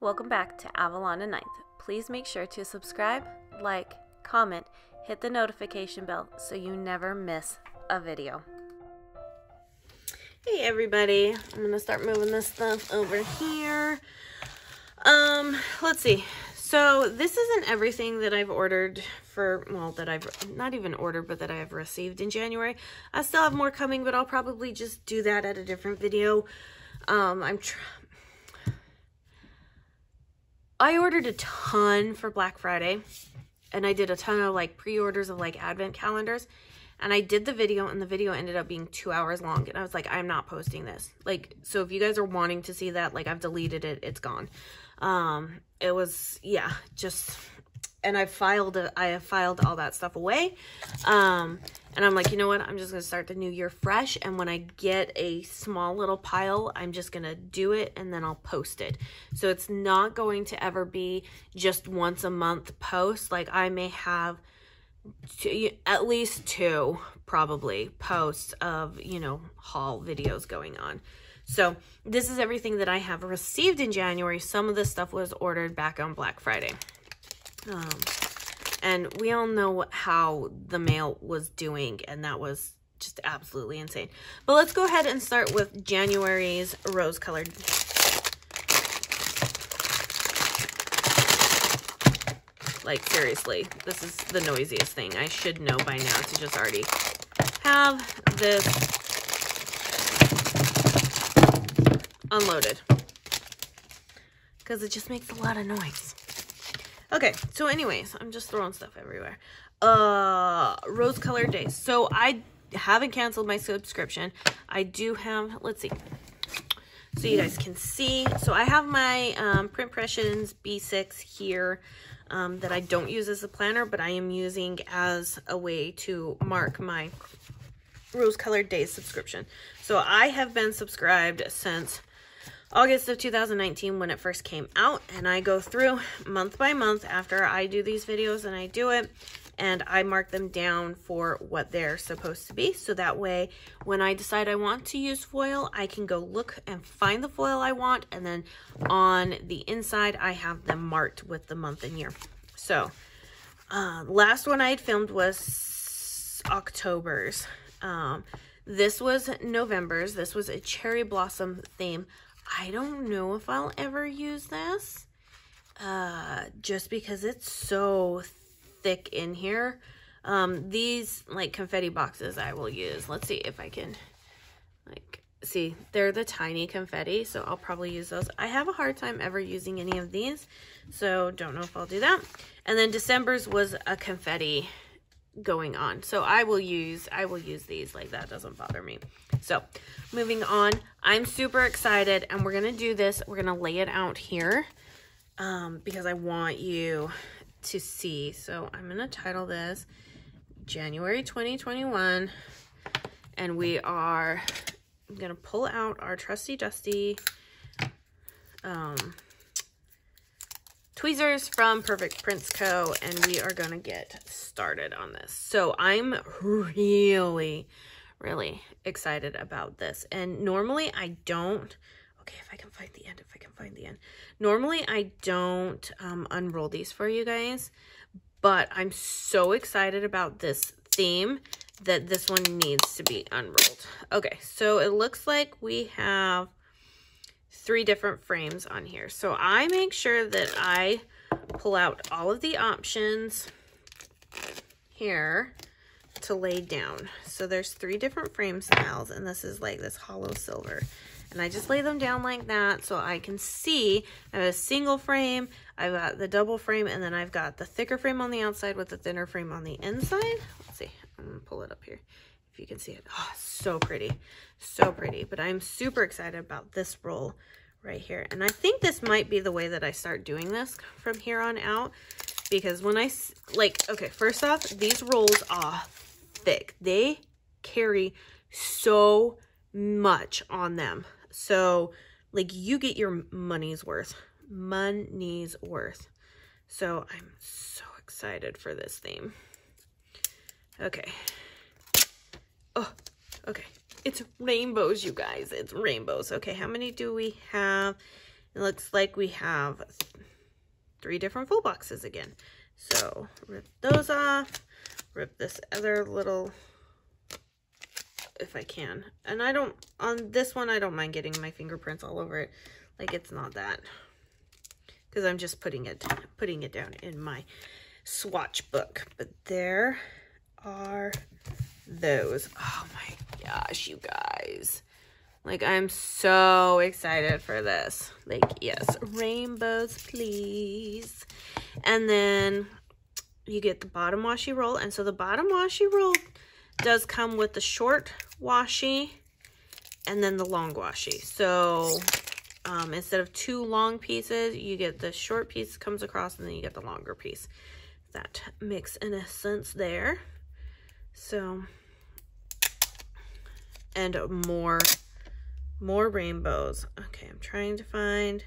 Welcome back to Avalon and Ninth. Please make sure to subscribe, like, comment, hit the notification bell so you never miss a video. Hey everybody, I'm gonna start moving this stuff over here. Um, let's see. So this isn't everything that I've ordered for, well, that I've not even ordered, but that I have received in January. I still have more coming, but I'll probably just do that at a different video. Um, I'm trying I ordered a ton for Black Friday and I did a ton of like pre-orders of like advent calendars and I did the video and the video ended up being two hours long and I was like, I'm not posting this. Like, so if you guys are wanting to see that, like I've deleted it, it's gone. Um, it was, yeah, just and I filed. I have filed all that stuff away. Um, and I'm like, you know what? I'm just going to start the new year fresh. And when I get a small little pile, I'm just going to do it and then I'll post it. So it's not going to ever be just once a month post. Like I may have two, at least two probably posts of, you know, haul videos going on. So this is everything that I have received in January. Some of this stuff was ordered back on Black Friday. Um, and we all know how the mail was doing, and that was just absolutely insane. But let's go ahead and start with January's rose-colored. Like, seriously, this is the noisiest thing. I should know by now to just already have this unloaded. Because it just makes a lot of noise. Okay, so anyways, I'm just throwing stuff everywhere. Uh, Rose Colored Daze. So I haven't canceled my subscription. I do have, let's see. So you guys can see. So I have my um, Printpressions B6 here um, that I don't use as a planner, but I am using as a way to mark my Rose Colored Daze subscription. So I have been subscribed since August of 2019 when it first came out and I go through month by month after I do these videos and I do it and I mark them down for what they're supposed to be so that way when I decide I want to use foil I can go look and find the foil I want and then on the inside I have them marked with the month and year. So uh, last one I had filmed was October's. Um, this was November's. This was a cherry blossom theme. I don't know if I'll ever use this. Uh, just because it's so thick in here. Um, these, like, confetti boxes I will use. Let's see if I can, like, see. They're the tiny confetti, so I'll probably use those. I have a hard time ever using any of these, so don't know if I'll do that. And then December's was a confetti going on. So I will use, I will use these, like that doesn't bother me. So moving on, I'm super excited and we're going to do this. We're going to lay it out here um, because I want you to see. So I'm going to title this January 2021 and we are going to pull out our trusty dusty um, tweezers from Perfect Prints Co. and we are going to get started on this. So I'm really, really excited about this. And normally I don't, okay, if I can find the end, if I can find the end. Normally I don't um, unroll these for you guys, but I'm so excited about this theme that this one needs to be unrolled. Okay, so it looks like we have three different frames on here. So I make sure that I pull out all of the options here to lay down. So there's three different frame styles and this is like this hollow silver. And I just lay them down like that so I can see I have a single frame, I've got the double frame, and then I've got the thicker frame on the outside with the thinner frame on the inside. Let's see, I'm gonna pull it up here you can see it. Oh, so pretty, so pretty. But I'm super excited about this roll right here. And I think this might be the way that I start doing this from here on out. Because when I, like, okay, first off, these rolls are thick. They carry so much on them. So, like, you get your money's worth. Money's worth. So, I'm so excited for this theme. Okay. Oh, okay. It's rainbows, you guys. It's rainbows. Okay, how many do we have? It looks like we have three different full boxes again. So rip those off, rip this other little, if I can. And I don't, on this one, I don't mind getting my fingerprints all over it. Like it's not that, because I'm just putting it, putting it down in my swatch book. But there are those. Oh my gosh, you guys. Like, I'm so excited for this. Like, yes, rainbows, please. And then you get the bottom washi roll. And so the bottom washi roll does come with the short washi and then the long washi. So um, instead of two long pieces, you get the short piece comes across and then you get the longer piece. That makes an essence there. So, and more more rainbows. Okay, I'm trying to find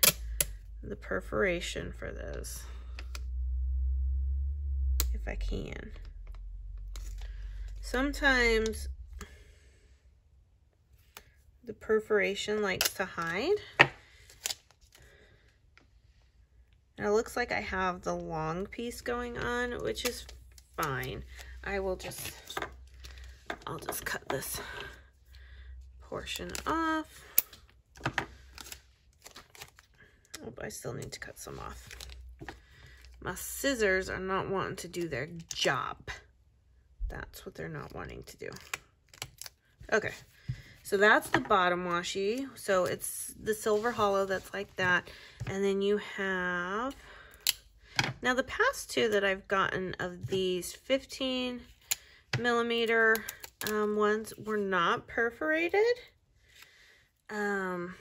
the perforation for this. If I can. Sometimes the perforation likes to hide. And it looks like I have the long piece going on, which is fine. I will just, I'll just cut this portion off. Oh, I still need to cut some off. My scissors are not wanting to do their job. That's what they're not wanting to do. Okay, so that's the bottom washi. So it's the silver hollow that's like that. And then you have, now the past two that I've gotten of these 15 millimeter um, ones were not perforated. Um,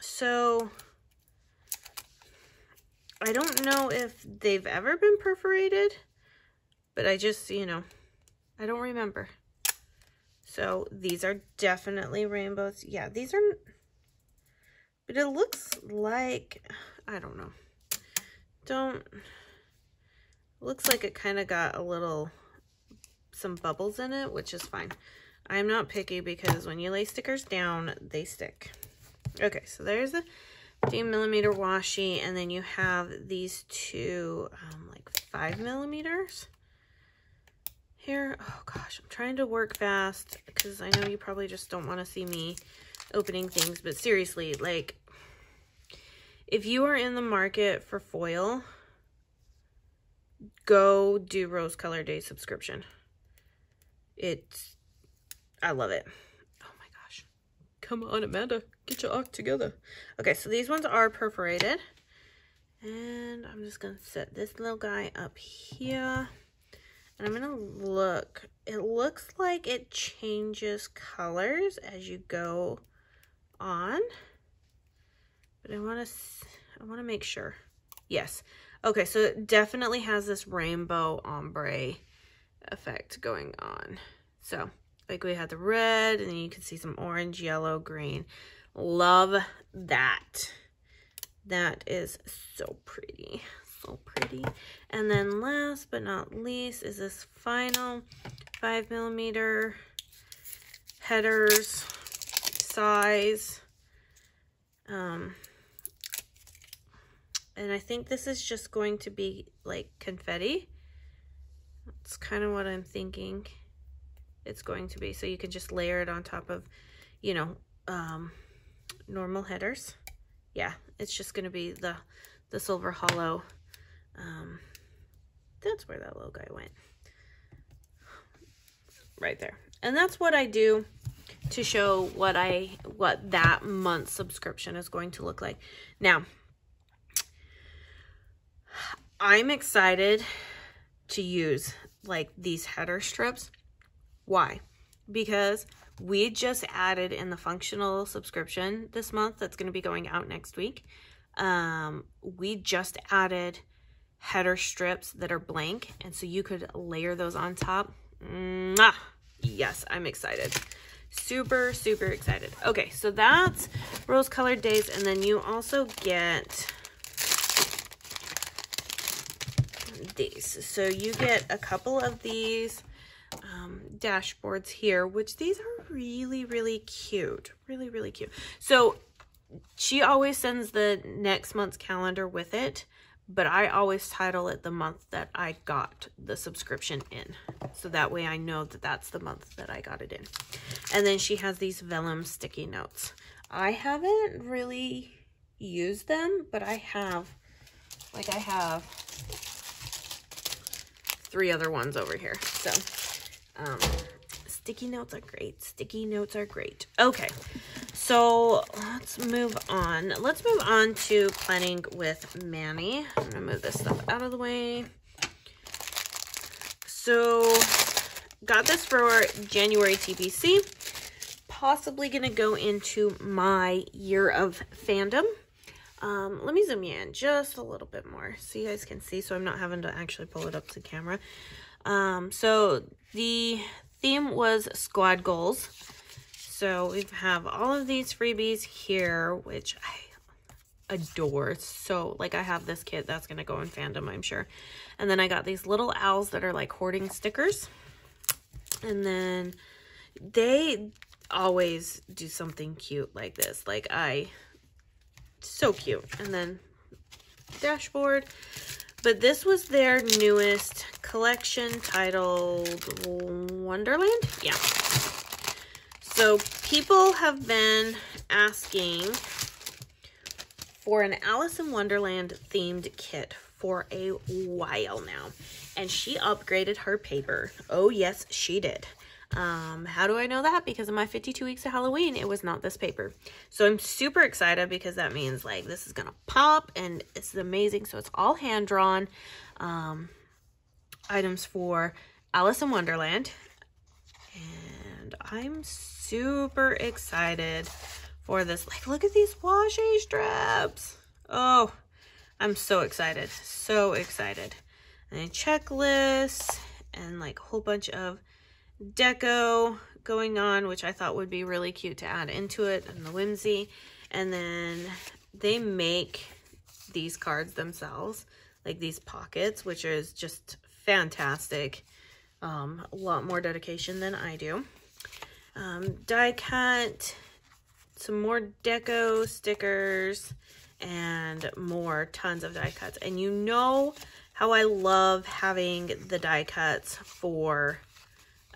so I don't know if they've ever been perforated, but I just, you know, I don't remember. So these are definitely rainbows. Yeah, these are, but it looks like, I don't know. Don't, looks like it kind of got a little some bubbles in it, which is fine. I'm not picky because when you lay stickers down, they stick. Okay, so there's the 15 millimeter washi, and then you have these two, um, like five millimeters here. Oh gosh, I'm trying to work fast because I know you probably just don't want to see me opening things, but seriously, like, if you are in the market for foil, go do Rose Color Day subscription. It's, I love it. Oh my gosh. Come on, Amanda. Get your act together. Okay, so these ones are perforated. And I'm just to set this little guy up here. And I'm to look. It looks like it changes colors as you go on. But I want to I want to make sure. Yes. Okay, so it definitely has this rainbow ombre effect going on. So like we had the red and you can see some orange, yellow, green. Love that. That is so pretty. So pretty. And then last but not least is this final five millimeter headers size. Um, and I think this is just going to be like confetti. That's kind of what I'm thinking it's going to be. So you can just layer it on top of, you know, um, normal headers. Yeah, it's just going to be the, the silver hollow. Um, that's where that little guy went. Right there. And that's what I do to show what I, what that month subscription is going to look like. Now, I'm excited to use like these header strips. Why? Because we just added in the functional subscription this month that's going to be going out next week. Um, we just added header strips that are blank. And so you could layer those on top. Mwah! Yes, I'm excited. Super, super excited. Okay, so that's Rose Colored Daze. And then you also get these. So you get a couple of these um, dashboards here, which these are really, really cute. Really, really cute. So she always sends the next month's calendar with it, but I always title it the month that I got the subscription in. So that way I know that that's the month that I got it in. And then she has these vellum sticky notes. I haven't really used them, but I have, like I have three other ones over here. So, um, sticky notes are great. Sticky notes are great. Okay, so let's move on. Let's move on to planning with Manny. I'm gonna move this stuff out of the way. So, got this for January TBC. Possibly gonna go into my year of fandom. Um, let me zoom you in just a little bit more so you guys can see so I'm not having to actually pull it up to the camera. Um, so the theme was squad goals. So we have all of these freebies here, which I adore. So like I have this kit that's going to go in fandom, I'm sure. And then I got these little owls that are like hoarding stickers. And then they always do something cute like this. Like I so cute. And then dashboard. But this was their newest collection titled Wonderland. Yeah. So people have been asking for an Alice in Wonderland themed kit for a while now. And she upgraded her paper. Oh, yes, she did. Um, how do I know that? Because in my 52 weeks of Halloween, it was not this paper. So I'm super excited because that means like this is going to pop and it's amazing. So it's all hand drawn um, items for Alice in Wonderland. And I'm super excited for this. Like, look at these washi straps. Oh, I'm so excited. So excited. And a checklist and like a whole bunch of deco going on, which I thought would be really cute to add into it and the whimsy. And then they make these cards themselves, like these pockets, which is just fantastic. Um, a lot more dedication than I do. Um, die cut, some more deco stickers, and more tons of die cuts. And you know how I love having the die cuts for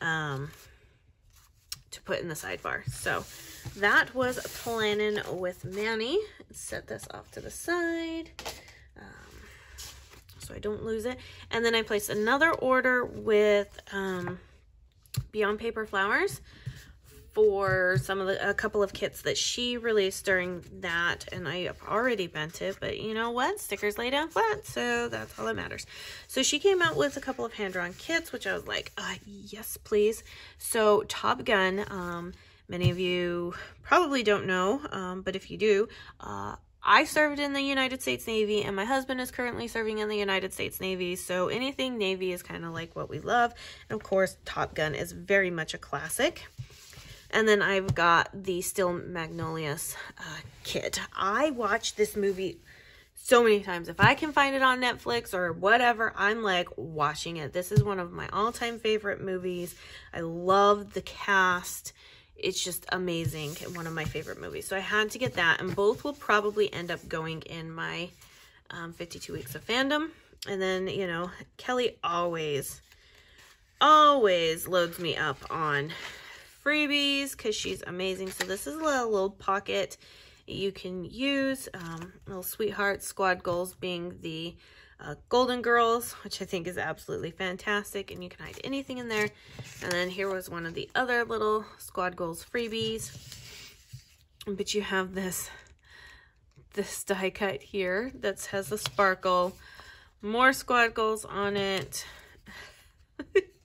um, to put in the sidebar. So that was planning with Manny. Set this off to the side um, so I don't lose it. And then I placed another order with um, Beyond Paper Flowers for some of the a couple of kits that she released during that and I have already bent it but you know what stickers lay down flat so that's all that matters so she came out with a couple of hand-drawn kits which I was like uh, yes please so Top Gun um, many of you probably don't know um, but if you do uh, I served in the United States Navy and my husband is currently serving in the United States Navy. So anything Navy is kind of like what we love. And of course, Top Gun is very much a classic. And then I've got the Steel Magnolias uh, kit. I watched this movie so many times. If I can find it on Netflix or whatever, I'm like watching it. This is one of my all-time favorite movies. I love the cast. It's just amazing. One of my favorite movies. So I had to get that. And both will probably end up going in my um, 52 Weeks of Fandom. And then, you know, Kelly always, always loads me up on freebies because she's amazing. So this is a little, little pocket you can use. Um, little sweetheart squad goals being the uh, Golden Girls, which I think is absolutely fantastic. And you can hide anything in there. And then here was one of the other little squad goals freebies. But you have this, this die cut here that has the sparkle. More squad goals on it.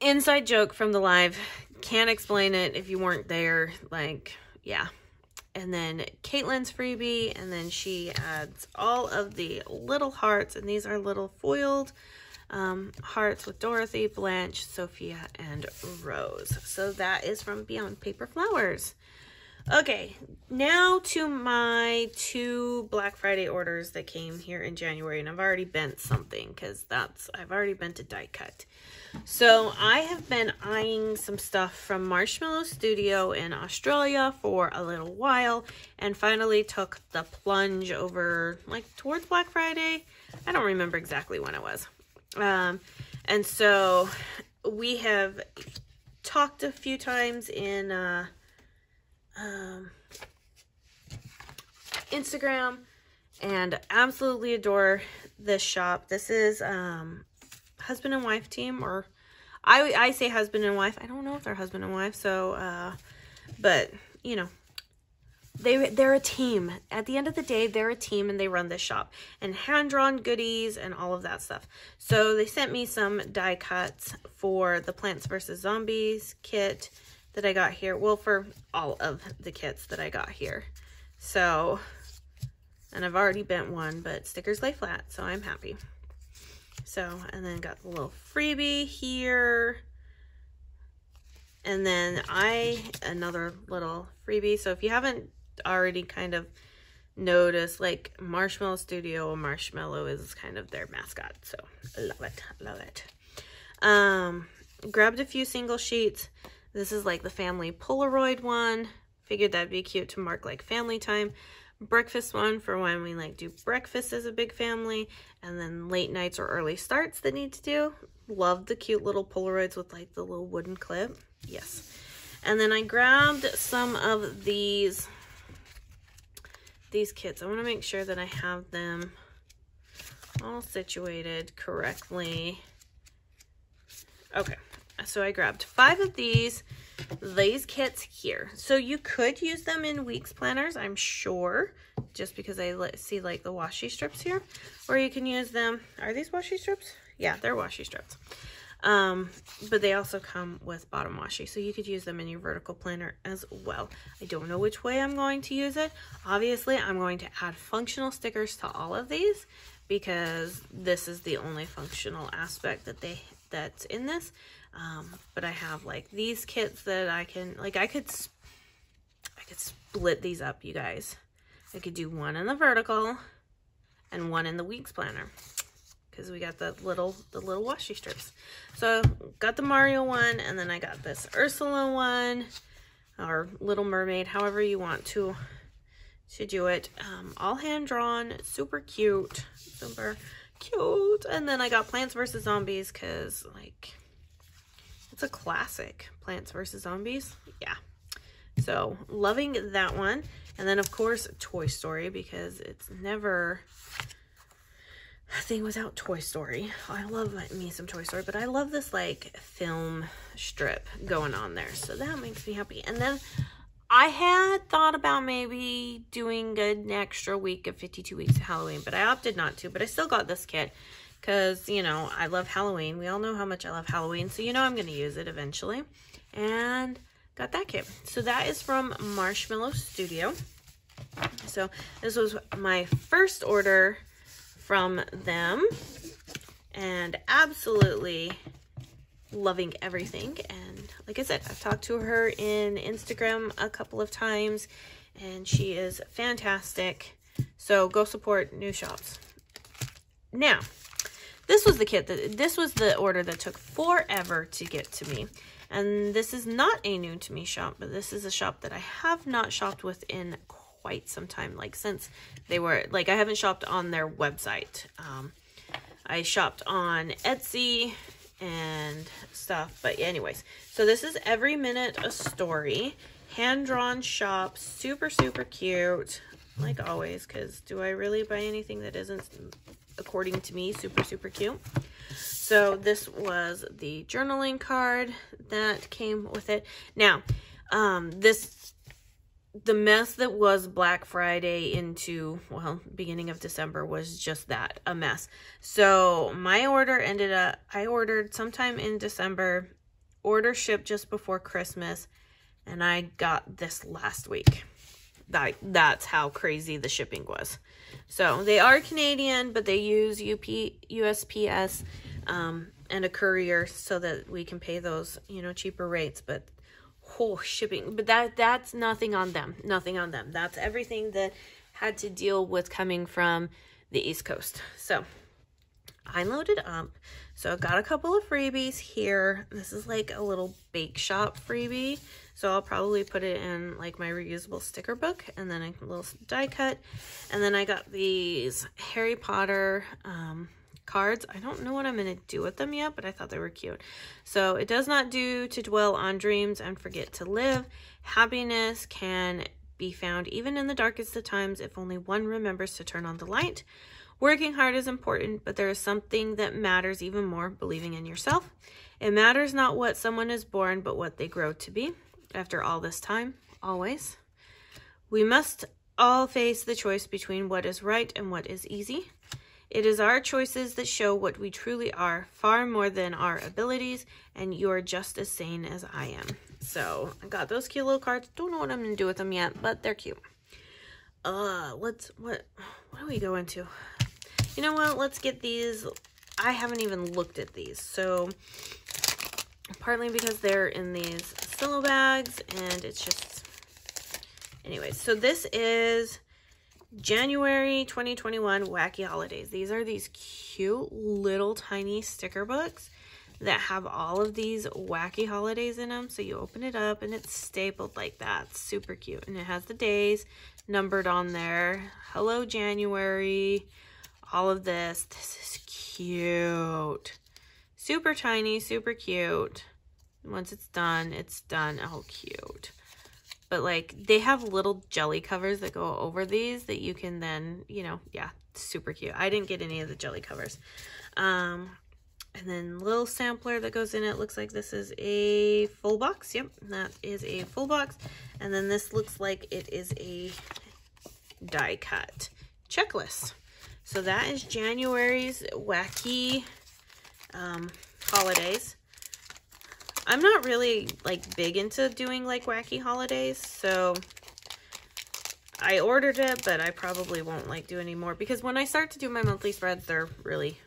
inside joke from the live. Can't explain it if you weren't there. Like, yeah. And then Caitlin's freebie, and then she adds all of the little hearts, and these are little foiled um, hearts with Dorothy, Blanche, Sophia, and Rose. So that is from Beyond Paper Flowers. Okay, now to my two Black Friday orders that came here in January, and I've already bent something because that's I've already bent a die cut. So I have been eyeing some stuff from Marshmallow Studio in Australia for a little while, and finally took the plunge over like towards Black Friday. I don't remember exactly when it was. Um, and so we have talked a few times in uh, um, Instagram and absolutely adore this shop. This is um, husband and wife team or I, I say husband and wife. I don't know if they're husband and wife. So, uh, but you know, they, they're a team. At the end of the day, they're a team and they run this shop. And hand-drawn goodies and all of that stuff. So they sent me some die cuts for the Plants vs. Zombies kit that I got here. Well, for all of the kits that I got here. So, and I've already bent one, but stickers lay flat, so I'm happy. So, and then got the little freebie here. And then I, another little freebie. So if you haven't already kind of noticed, like Marshmallow Studio, Marshmallow is kind of their mascot. So love it, love it. Um, grabbed a few single sheets. This is like the family Polaroid one. Figured that'd be cute to mark like family time. Breakfast one for when we like do breakfast as a big family. And then late nights or early starts that need to do. Love the cute little Polaroids with like the little wooden clip. Yes. And then I grabbed some of these these kits. I want to make sure that I have them all situated correctly. Okay, so I grabbed five of these, these kits here. So you could use them in weeks planners, I'm sure, just because I see like the washi strips here. Or you can use them, are these washi strips? Yeah, they're washi strips. Um, but they also come with bottom washi, so you could use them in your vertical planner as well. I don't know which way I'm going to use it. Obviously, I'm going to add functional stickers to all of these because this is the only functional aspect that they that's in this. Um, but I have like these kits that I can, like I could, I could split these up, you guys. I could do one in the vertical and one in the weeks planner because we got the little the little washi strips. So got the Mario one and then I got this Ursula one or Little Mermaid, however you want to to do it. Um, all hand drawn, super cute, super cute. And then I got Plants vs. Zombies because like it's a classic Plants vs. Zombies. Yeah. So loving that one. And then of course Toy Story because it's never a thing without Toy Story. I love me some Toy Story, but I love this like film strip going on there. So that makes me happy. And then I had thought about maybe doing an extra week of 52 weeks of Halloween, but I opted not to. But I still got this kit because, you know, I love Halloween. We all know how much I love Halloween, so you know I'm going to use it eventually. And got that kit. So that is from Marshmallow Studio. So this was my first order from them and absolutely loving everything. And like I said, I've talked to her in Instagram a couple of times and she is fantastic. So go support new shops. Now, this was the kit that this was the order that took forever to get to me. And this is not a new to me shop, but this is a shop that I have not shopped with in quite some time, like since they were, like I haven't shopped on their website. Um, I shopped on Etsy and stuff, but anyways, so this is Every Minute a Story, hand-drawn shop, super, super cute, like always, because do I really buy anything that isn't, according to me, super, super cute? So this was the journaling card that came with it. Now, um, this the mess that was Black Friday into, well, beginning of December was just that, a mess. So my order ended up, I ordered sometime in December, order shipped just before Christmas, and I got this last week. That, that's how crazy the shipping was. So they are Canadian, but they use UP, USPS um, and a courier so that we can pay those, you know, cheaper rates. But whole shipping, but that that's nothing on them. Nothing on them. That's everything that had to deal with coming from the East Coast. So I loaded up. So I got a couple of freebies here. This is like a little bake shop freebie. So I'll probably put it in like my reusable sticker book and then a little die cut. And then I got these Harry Potter um, cards. I don't know what I'm going to do with them yet, but I thought they were cute. So it does not do to dwell on dreams and forget to live. Happiness can be found even in the darkest of times if only one remembers to turn on the light. Working hard is important, but there is something that matters even more, believing in yourself. It matters not what someone is born, but what they grow to be. After all this time, always. We must all face the choice between what is right and what is easy. It is our choices that show what we truly are, far more than our abilities, and you're just as sane as I am. So, I got those cute little cards. Don't know what I'm to do with them yet, but they're cute. Uh, let's, what, what do we go into? You know what, let's get these. I haven't even looked at these, so partly because they're in these solo bags, and it's just, anyway, so this is January 2021 Wacky Holidays. These are these cute little tiny sticker books that have all of these wacky holidays in them. So you open it up and it's stapled like that. super cute. And it has the days numbered on there. Hello, January. All of this. This is cute. Super tiny, super cute. Once it's done, it's done. Oh, cute. But like they have little jelly covers that go over these that you can then, you know, yeah, super cute. I didn't get any of the jelly covers. Um, and then little sampler that goes in it. Looks like this is a full box. Yep, that is a full box. And then this looks like it is a die cut checklist. So that is January's wacky um, holidays. I'm not really like big into doing like wacky holidays, so I ordered it, but I probably won't like do any more because when I start to do my monthly spreads, they're really,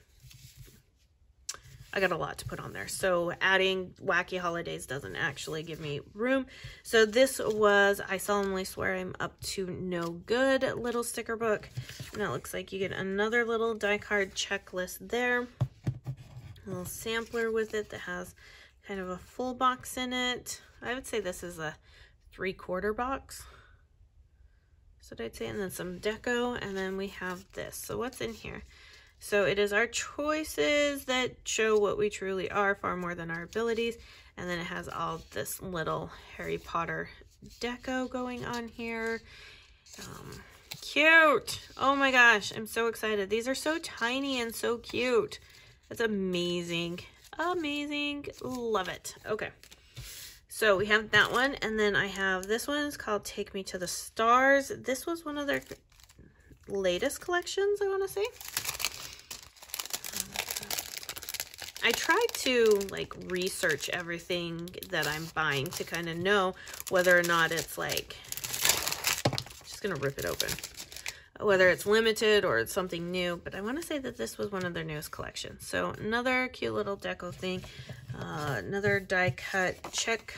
I got a lot to put on there. So adding wacky holidays doesn't actually give me room. So this was, I solemnly swear I'm up to no good little sticker book. And it looks like you get another little die card checklist there. A little sampler with it that has kind of a full box in it. I would say this is a three quarter box. So I'd say, and then some deco, and then we have this. So what's in here? So it is our choices that show what we truly are far more than our abilities. And then it has all this little Harry Potter deco going on here. Um, cute. Oh my gosh, I'm so excited. These are so tiny and so cute. That's amazing amazing. Love it. Okay. So we have that one. And then I have this one. It's called Take Me to the Stars. This was one of their latest collections, I want to say. I try to like research everything that I'm buying to kind of know whether or not it's like, just going to rip it open whether it's limited or it's something new, but I want to say that this was one of their newest collections. So another cute little deco thing, uh, another die cut check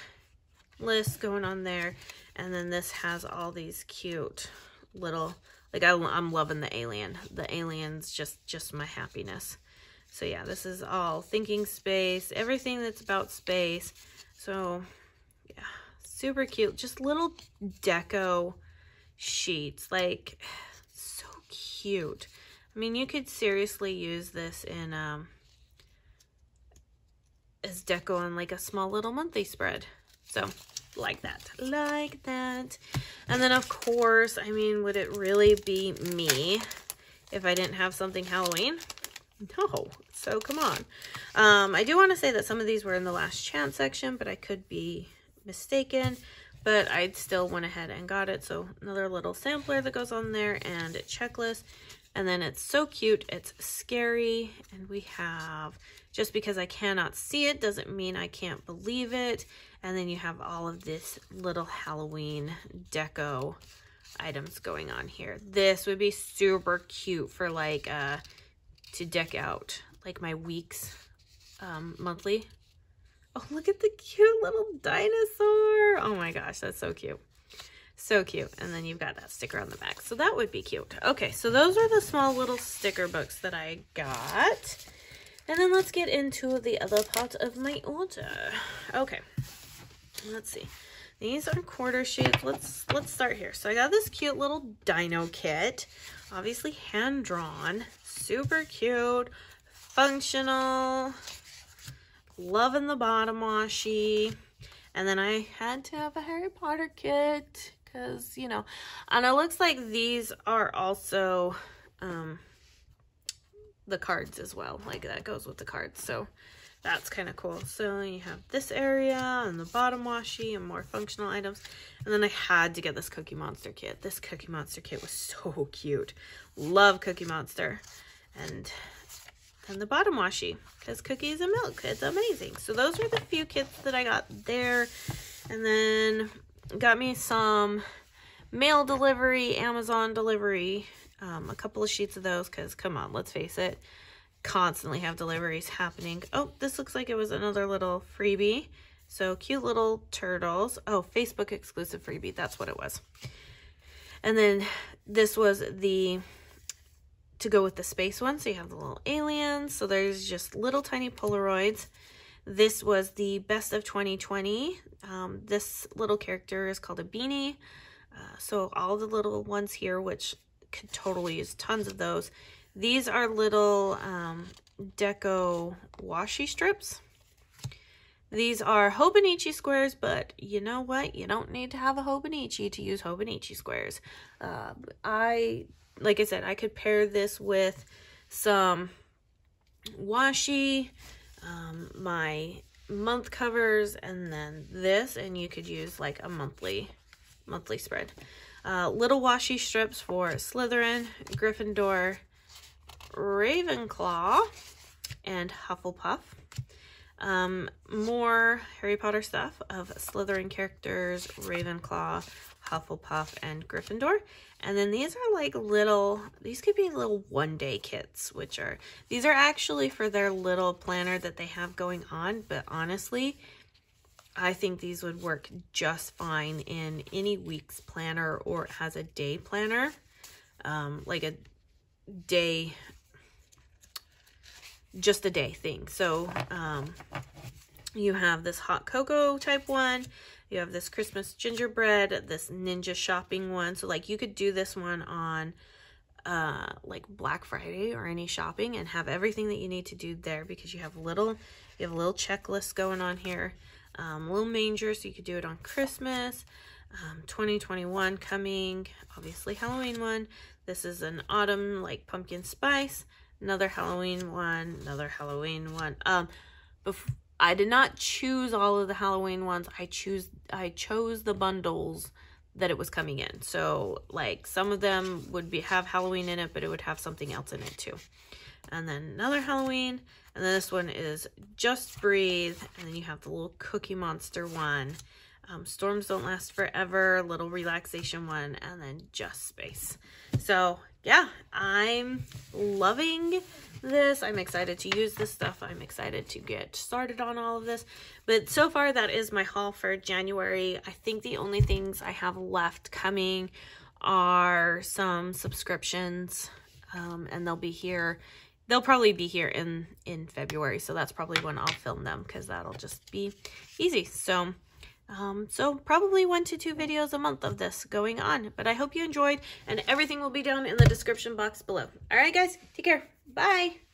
list going on there. And then this has all these cute little, like I, I'm loving the alien. The alien's just, just my happiness. So yeah, this is all thinking space, everything that's about space. So yeah, super cute. Just little deco sheets. Like cute. I mean, you could seriously use this in um, as deco on like a small little monthly spread. So like that, like that. And then of course, I mean, would it really be me if I didn't have something Halloween? No, so come on. Um, I do want to say that some of these were in the last chance section, but I could be mistaken but I still went ahead and got it. So another little sampler that goes on there and a checklist. And then it's so cute. It's scary. And we have, just because I cannot see it doesn't mean I can't believe it. And then you have all of this little Halloween deco items going on here. This would be super cute for like, uh, to deck out like my weeks um, monthly Oh, look at the cute little dinosaur. Oh my gosh, that's so cute. So cute. And then you've got that sticker on the back. So that would be cute. Okay, so those are the small little sticker books that I got. And then let's get into the other part of my order. Okay, let's see. These are quarter sheets. Let's let's start here. So I got this cute little dino kit, obviously hand drawn, super cute, functional, loving the bottom washi. And then I had to have a Harry Potter kit because, you know, and it looks like these are also um, the cards as well. Like that goes with the cards. So that's kind of cool. So you have this area and the bottom washi and more functional items. And then I had to get this Cookie Monster kit. This Cookie Monster kit was so cute. Love Cookie Monster. And then the bottom washi because cookies and milk. It's amazing. So those are the few kits that I got there. And then got me some mail delivery, Amazon delivery. Um, a couple of sheets of those because come on, let's face it constantly have deliveries happening. Oh, this looks like it was another little freebie. So cute little turtles. Oh, Facebook exclusive freebie. That's what it was. And then this was the to go with the space one. So you have the little aliens. So there's just little tiny Polaroids. This was the best of 2020. Um, this little character is called a beanie. Uh, so all the little ones here, which could totally use tons of those, these are little um, deco washi strips. These are Hobonichi squares, but you know what? You don't need to have a Hobonichi to use Hobonichi squares. Uh, I, like I said, I could pair this with some washi, um, my month covers, and then this, and you could use like a monthly, monthly spread. Uh, little washi strips for Slytherin, Gryffindor, Ravenclaw and Hufflepuff. Um, more Harry Potter stuff of Slytherin characters, Ravenclaw, Hufflepuff, and Gryffindor. And then these are like little, these could be little one day kits, which are, these are actually for their little planner that they have going on. But honestly, I think these would work just fine in any week's planner or as a day planner. Um, like a day just a day thing. So um, you have this hot cocoa type one. You have this Christmas gingerbread, this ninja shopping one. So like you could do this one on uh, like Black Friday or any shopping and have everything that you need to do there because you have little, you have a little checklist going on here. Um, little manger, so you could do it on Christmas. Um, 2021 coming, obviously Halloween one. This is an autumn like pumpkin spice another Halloween one, another Halloween one. Um, I did not choose all of the Halloween ones. I choose I chose the bundles that it was coming in. So like some of them would be have Halloween in it, but it would have something else in it too. And then another Halloween. And then this one is Just Breathe. And then you have the little Cookie Monster one. Um, Storms Don't Last Forever, little relaxation one, and then Just Space. So yeah, I'm loving this. I'm excited to use this stuff. I'm excited to get started on all of this. But so far, that is my haul for January. I think the only things I have left coming are some subscriptions. Um, and they'll be here. They'll probably be here in, in February. So that's probably when I'll film them because that'll just be easy. So um, so probably one to two videos a month of this going on. But I hope you enjoyed and everything will be down in the description box below. All right, guys, take care. Bye.